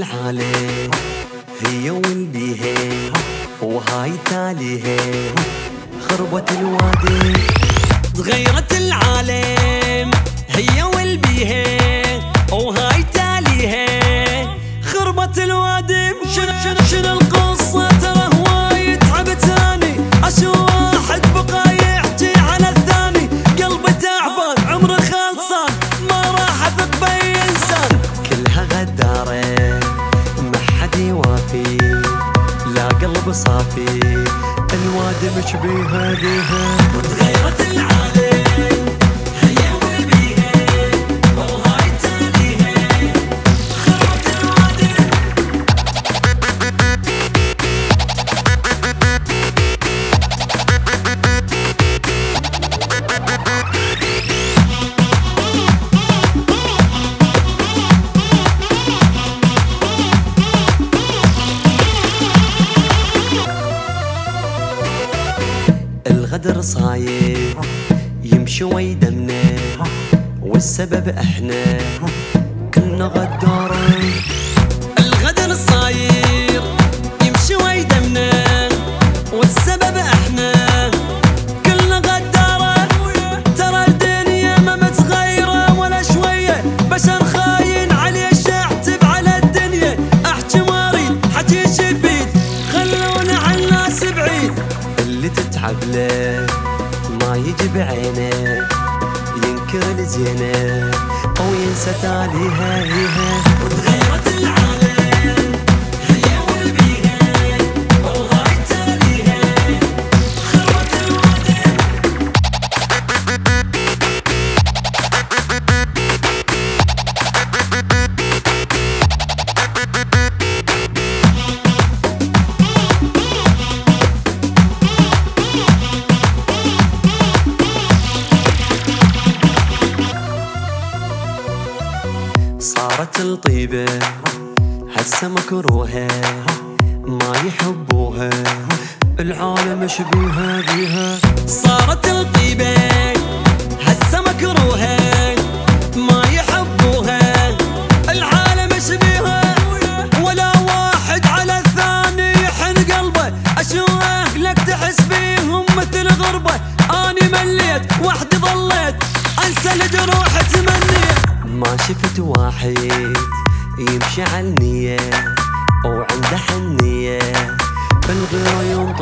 العالم هي والبيها وهاي تاليها خربت الوادي تغيرت العالم. هي والبيها وهاي تاليها خربت الوادم شنو شنو شنو القصة؟ ترى الوادم شبيها بيها تغيرت العالم الغدر صاير. يمشي ويدمنا والسبب إحنا. كنا غدارين. تتعب له ما يجي بعينه ينكر الزينة أو ينسى تاليها وتغيرت العالم. صارت الطيبة هسه مكروهة ما يحبوها. العالم شبيها بيها. صارت الطيبة هسه مكروهة ما يحبوها. العالم شبيها ولا واحد على الثاني يحن قلبه. أشوف أهلك تحس بيهم مثل غربة؟ أني مليت وحدي ظليت. أنسى الجروح تمنيت ما شفت واحد يمشي على النية وعنده حنية. بالغير